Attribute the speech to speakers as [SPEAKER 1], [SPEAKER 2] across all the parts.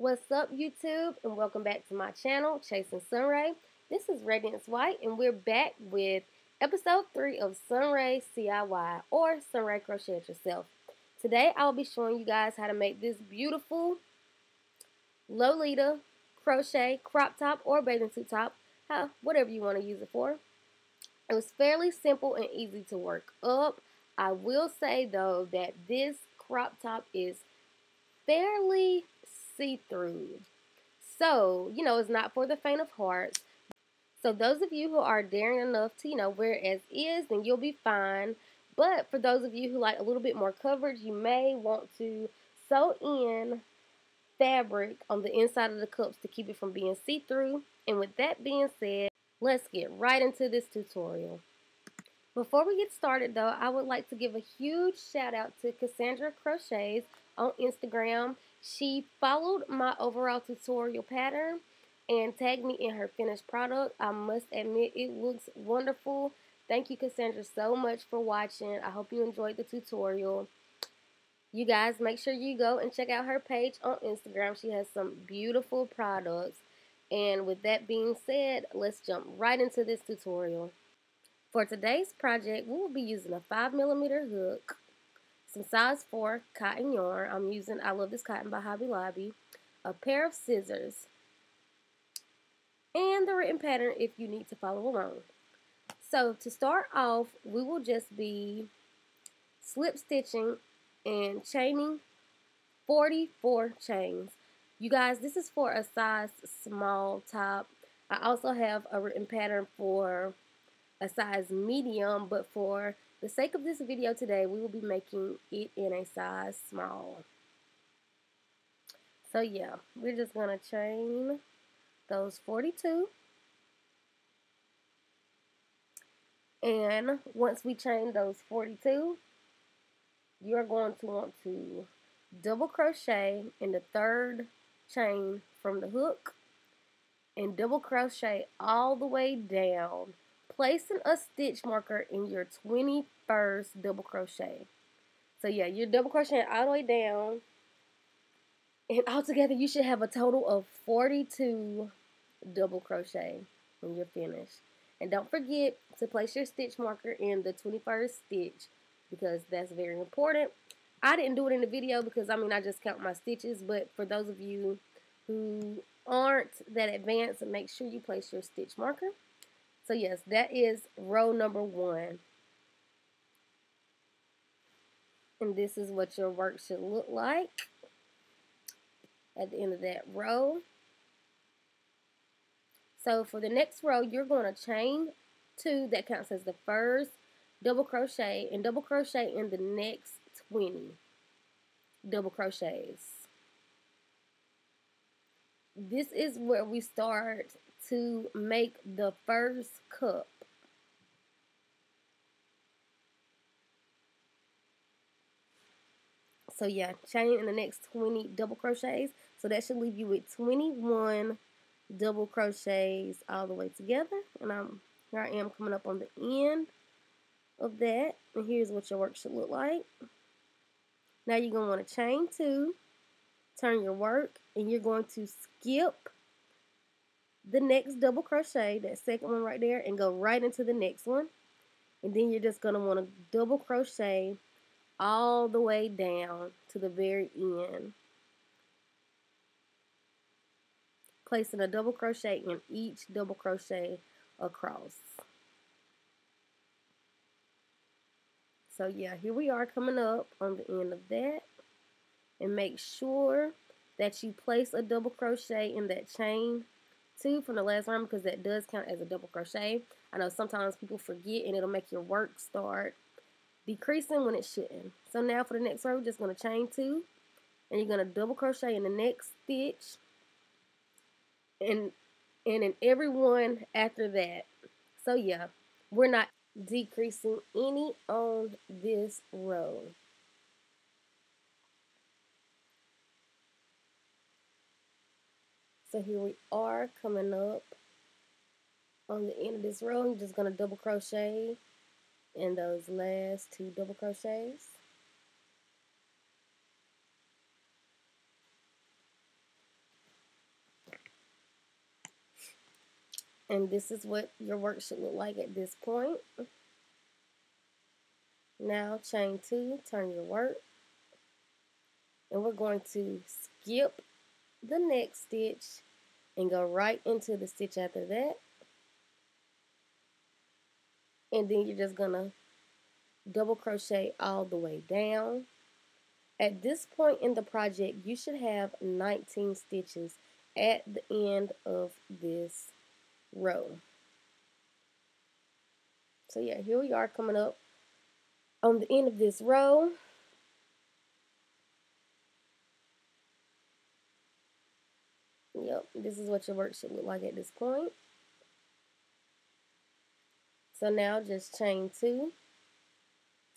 [SPEAKER 1] What's up YouTube and welcome back to my channel Chasing SunRaee. This is Radiance White and we're back with episode 3 of SunRaee CIY or SunRaee Crochet Yourself. Today I'll be showing you guys how to make this beautiful Lolita crochet crop top or bathing suit top, huh, whatever you want to use it for. It was fairly simple and easy to work up. I will say though that this crop top is fairly see-through. So, you know, it's not for the faint of heart. So those of you who are daring enough to, you know, wear as is, then you'll be fine. But for those of you who like a little bit more coverage, you may want to sew in fabric on the inside of the cups to keep it from being see-through. And with that being said, let's get right into this tutorial. Before we get started though, I would like to give a huge shout out to Cassandra Crochets on Instagram. She followed my overall tutorial pattern and tagged me in her finished product. I must admit it looks wonderful. Thank you Cassandra so much for watching. I hope you enjoyed the tutorial. You guys make sure you go and check out her page on Instagram. She has some beautiful products. And with that being said, let's jump right into this tutorial. For today's project, we will be using a 5mm hook, some size 4 cotton yarn. I'm using I Love This Cotton by Hobby Lobby, a pair of scissors, and the written pattern if you need to follow along. So to start off, we will just be slip stitching and chaining 44 chains. You guys, this is for a size small top. I also have a written pattern for a size medium, but for the sake of this video today, we will be making it in a size small. So yeah, we're just going to chain those 42. And once we chain those 42, you're going to want to double crochet in the third chain from the hook and double crochet all the way down placing a stitch marker in your 21st double crochet. So yeah, you're double crocheting all the way down. And altogether you should have a total of 42 double crochet when you're finished. And don't forget to place your stitch marker in the 21st stitch because that's very important. I didn't do it in the video because I mean I just count my stitches, but for those of you who aren't that advanced, make sure you place your stitch marker. So yes, that is row number one. And this is what your work should look like at the end of that row. So for the next row, you're going to chain two. That counts as the first double crochet and double crochet in the next 20 double crochets. This is where we start to make the first cup. So yeah, chain in the next 20 double crochets. So that should leave you with 21 double crochets all the way together. And I'm here I am coming up on the end of that. And here's what your work should look like. Now you're going to want to chain two, turn your work, and you're going to skip the next double crochet, that second one right there, and go right into the next one. And then you're just going to want to double crochet all the way down to the very end. Placing a double crochet in each double crochet across. So yeah, here we are coming up on the end of that. And make sure that you place a double crochet in that chain two from the last round because that does count as a double crochet. I know sometimes people forget and it'll make your work start decreasing when it shouldn't. So now for the next row, just going to chain two and you're going to double crochet in the next stitch and and in every one after that. So yeah, we're not decreasing any on this row. So here we are coming up on the end of this row. I'm just going to double crochet in those last two double crochets. And this is what your work should look like at this point. Now chain two, turn your work. And we're going to skip the next stitch and go right into the stitch after that. And then you're just to double crochet all the way down. At this point in the project, you should have 19 stitches at the end of this row. So yeah, here we are coming up on the end of this row. Yep, this is what your work should look like at this point. So now just chain two,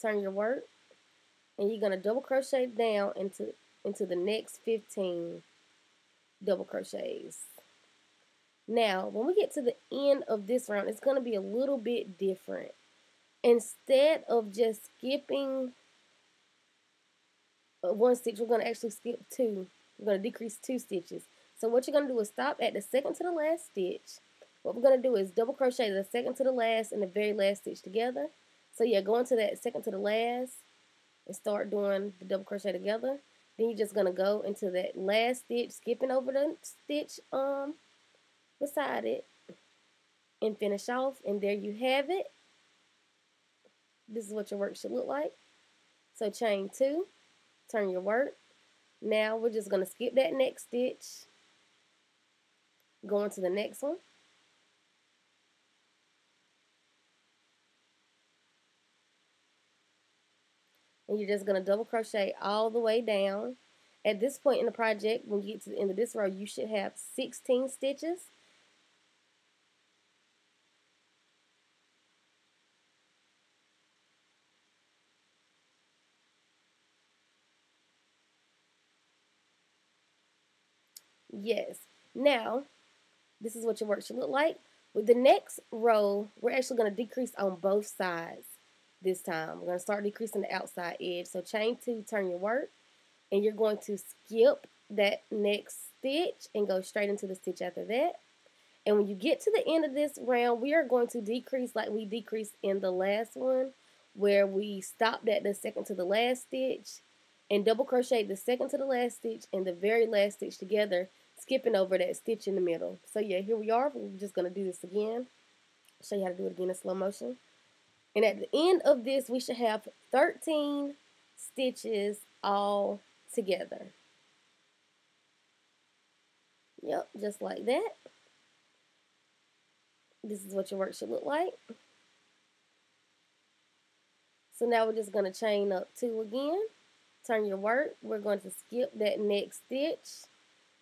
[SPEAKER 1] turn your work, and you're going to double crochet down into, into the next 15 double crochets. Now, when we get to the end of this round, it's going to be a little bit different. Instead of just skipping uh, one stitch, we're going to actually skip two. We're going to decrease two stitches. So what you're going to do is stop at the second to the last stitch. What we're going to do is double crochet the second to the last and the very last stitch together. So yeah, go into that second to the last and start doing the double crochet together. Then you're just going to go into that last stitch, skipping over the stitch um beside it and finish off. And there you have it. This is what your work should look like. So chain two, turn your work. Now we're just going to skip that next stitch, go into the next one. And you're just going to double crochet all the way down. At this point in the project, when you get to the end of this row, you should have 16 stitches. Yes. Now, this is what your work should look like. With the next row, we're actually going to decrease on both sides this time. We're going to start decreasing the outside edge. So chain two, turn your work, and you're going to skip that next stitch and go straight into the stitch after that. And when you get to the end of this round, we are going to decrease like we decreased in the last one, where we stopped at the second to the last stitch and double crochet the second to the last stitch and the very last stitch together skipping over that stitch in the middle. So yeah, here we are. We're just going to do this again. Show you how to do it again in slow motion. And at the end of this, we should have 13 stitches all together. Yep, just like that. This is what your work should look like. So now we're just going to chain up two again. Turn your work. We're going to skip that next stitch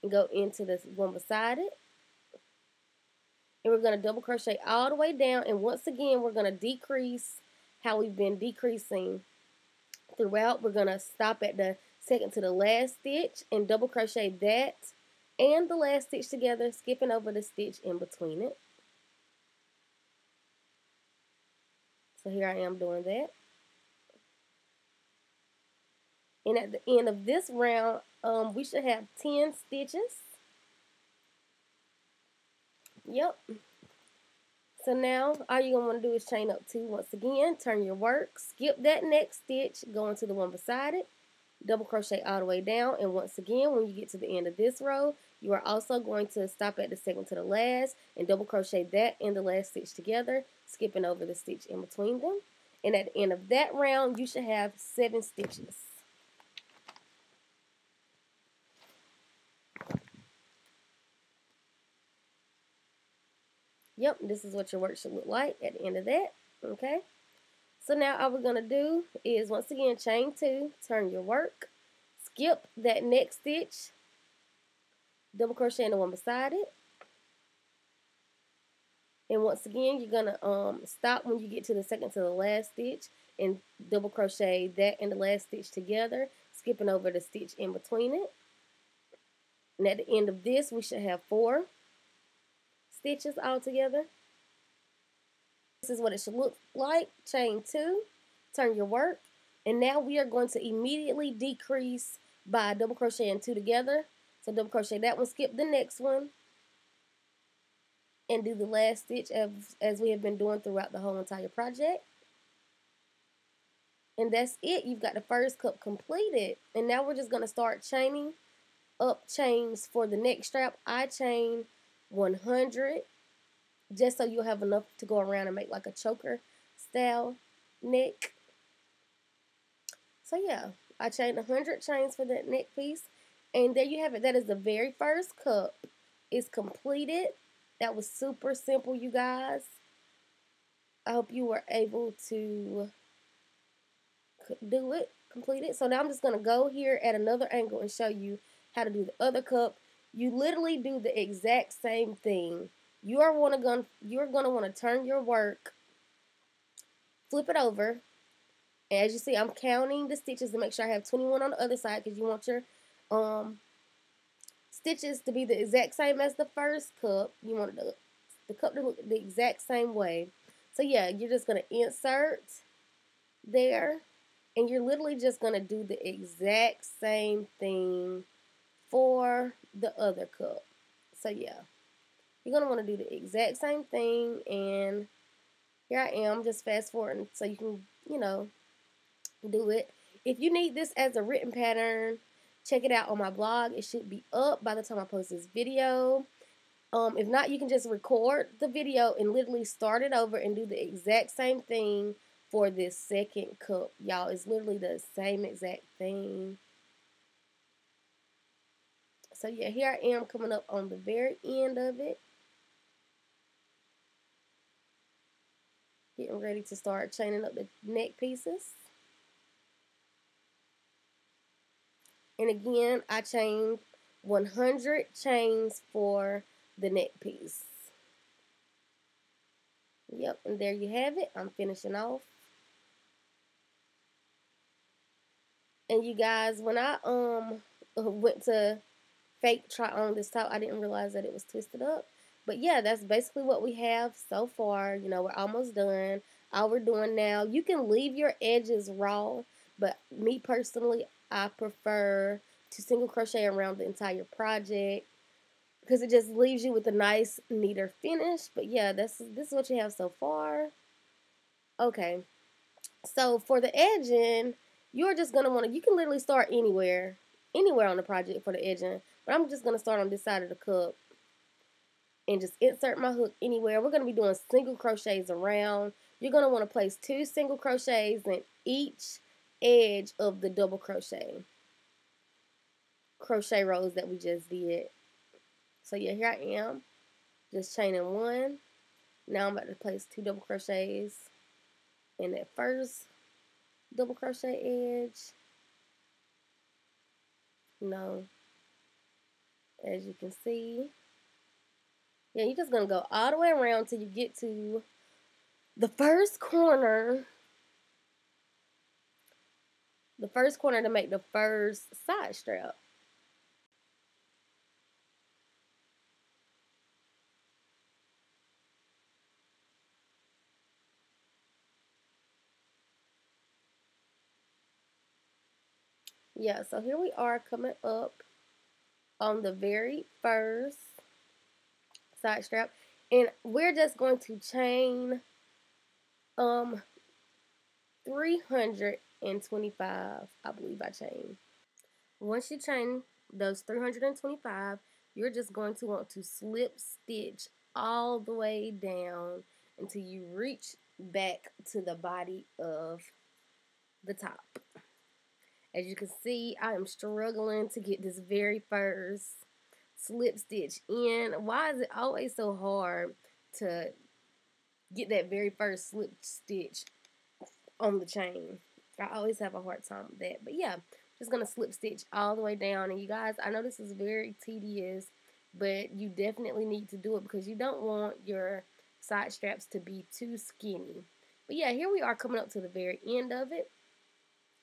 [SPEAKER 1] go into this one beside it. And we're going to double crochet all the way down. And once again, we're going to decrease how we've been decreasing throughout. We're going to stop at the second to the last stitch and double crochet that and the last stitch together, skipping over the stitch in between it. So here I am doing that. And at the end of this round, um, we should have 10 stitches. Yep. So now all you're going to want to do is chain up two once again. Turn your work. Skip that next stitch. Go into the one beside it. Double crochet all the way down. And once again, when you get to the end of this row, you are also going to stop at the second to the last and double crochet that and the last stitch together, skipping over the stitch in between them. And at the end of that round, you should have seven stitches. Yep, this is what your work should look like at the end of that. Okay. So now all we're going to do is once again chain two, turn your work, skip that next stitch, double crochet in the one beside it. And once again, you're going to um, stop when you get to the second to the last stitch and double crochet that and the last stitch together, skipping over the stitch in between it. And at the end of this, we should have four stitches all together. This is what it should look like. Chain two, turn your work. And now we are going to immediately decrease by double crocheting two together. So double crochet that one, skip the next one. and do the last stitch as, as we have been doing throughout the whole entire project. And that's it. You've got the first cup completed. And now we're just going to start chaining up chains for the next strap. I chain 100 just so you'll have enough to go around and make like a choker style neck. So yeah, I chained 100 chains for that neck piece. And there you have it. That is the very first cup. It's completed. That was super simple, you guys. I hope you were able to do it, complete it. So now I'm just going to go here at another angle and show you how to do the other cup. You literally do the exact same thing. You are want to gun. You're going to want to turn your work, flip it over. And as you see, I'm counting the stitches to make sure I have 21 on the other side because you want your um stitches to be the exact same as the first cup. You want the, the cup to look the exact same way. So yeah, you're just going to insert there. And you're literally just going to do the exact same thing for the other cup. So yeah, you're going to want to do the exact same thing. And here I am, just fast forwarding so you can, you know, do it. If you need this as a written pattern, check it out on my blog. It should be up by the time I post this video. Um, if not, you can just record the video and literally start it over and do the exact same thing for this second cup. Y'all, it's literally the same exact thing. So yeah, here I am coming up on the very end of it. Getting ready to start chaining up the neck pieces. And again, I chained 100 chains for the neck piece. Yep, and there you have it. I'm finishing off. And you guys, when I um went to fake try on this top, I didn't realize that it was twisted up. But yeah, that's basically what we have so far. You know, we're almost done. All we're doing now, you can leave your edges raw, but me personally, I prefer to single crochet around the entire project because it just leaves you with a nice, neater finish. But yeah, this this is what you have so far. Okay, so for the edging, you're just gonna want to. You can literally start anywhere, anywhere on the project for the edging. But I'm just gonna start on this side of the cup and just insert my hook anywhere. We're gonna be doing single crochets around. You're gonna want to place two single crochets in each edge of the double crochet crochet rows that we just did. So yeah, here I am, just chaining one. Now I'm about to place two double crochets in that first double crochet edge. No, as you can see. Yeah, you're just going to go all the way around till you get to the first corner. The first corner to make the first side strap. yeah, so here we are coming up on the very first side strap. And we're just going to chain um 325, I believe I chain. Once you chain those 325, you're just going to want to slip stitch all the way down until you reach back to the body of the top. As you can see, I am struggling to get this very first slip stitch in. Why is it always so hard to get that very first slip stitch on the chain? I always have a hard time with that. But yeah, just going to slip stitch all the way down. And you guys, I know this is very tedious, but you definitely need to do it because you don't want your side straps to be too skinny. But yeah, here we are coming up to the very end of it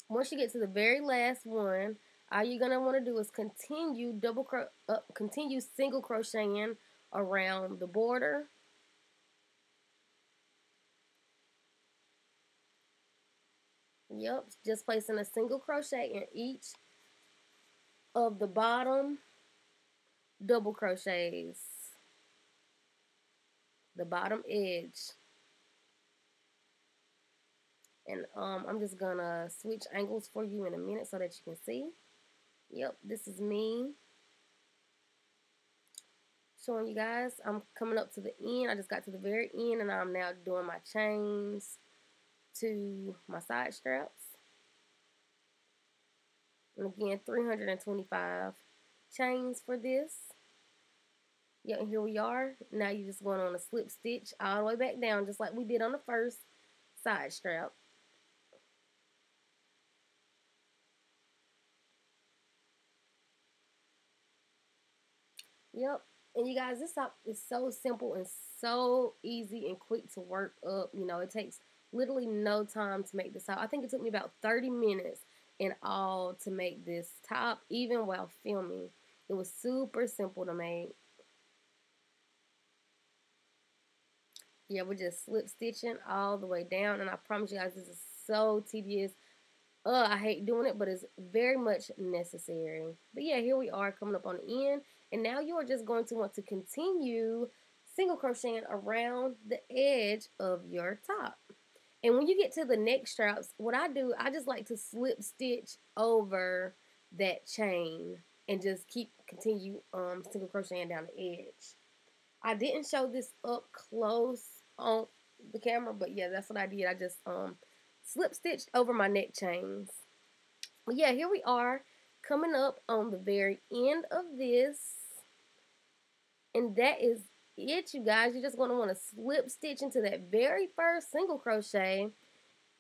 [SPEAKER 1] once you get to the very last one, all you're gonna want to do is continue double cro continue single crocheting around the border. Yep, just placing a single crochet in each of the bottom double crochets. the bottom edge. And um, I'm just gonna switch angles for you in a minute so that you can see. Yep, this is me showing you guys. I'm coming up to the end. I just got to the very end and I'm now doing my chains to my side straps. And again, 325 chains for this. Yeah, here we are. Now you're just going on a slip stitch all the way back down, just like we did on the first side strap. Yep. And you guys, this top is so simple and so easy and quick to work up. You know, it takes literally no time to make this top. I think it took me about 30 minutes in all to make this top, even while filming. It was super simple to make. Yeah, we're just slip stitching all the way down. And I promise you guys, this is so tedious. Uh, I hate doing it, but it's very much necessary. But yeah, here we are coming up on the end. And now you are just going to want to continue single crocheting around the edge of your top. And when you get to the neck straps, what I do, I just like to slip stitch over that chain and just keep continue um, single crocheting down the edge. I didn't show this up close on the camera, but yeah, that's what I did. I just um, slip stitched over my neck chains. But yeah, here we are coming up on the very end of this. And that is it, you guys. You're just going to want to slip stitch into that very first single crochet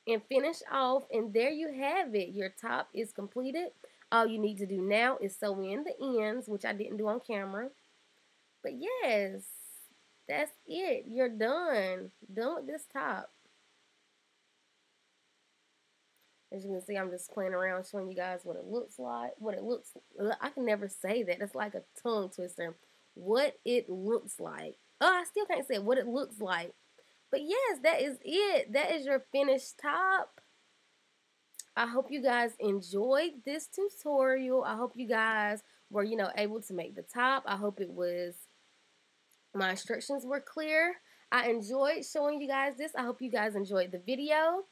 [SPEAKER 1] and finish off. And there you have it. Your top is completed. All you need to do now is sew in the ends, which I didn't do on camera. But yes, that's it. You're done. Done with this top. As you can see, I'm just playing around showing you guys what it looks like. What it looks I can never say that. It's like a tongue twister. What it looks like. Oh, I still can't say what it looks like. But yes, that is it. That is your finished top. I hope you guys enjoyed this tutorial. I hope you guys were, you know, able to make the top. I hope it was, my instructions were clear. I enjoyed showing you guys this. I hope you guys enjoyed the video.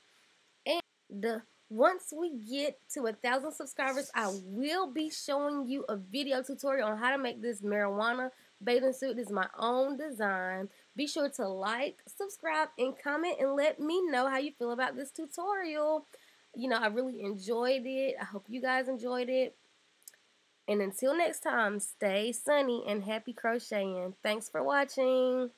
[SPEAKER 1] And the once we get to a thousand subscribers, I will be showing you a video tutorial on how to make this marijuana bathing suit. This is my own design. Be sure to like, subscribe, and comment and let me know how you feel about this tutorial. You know, I really enjoyed it. I hope you guys enjoyed it. And until next time, stay sunny and happy crocheting. Thanks for watching.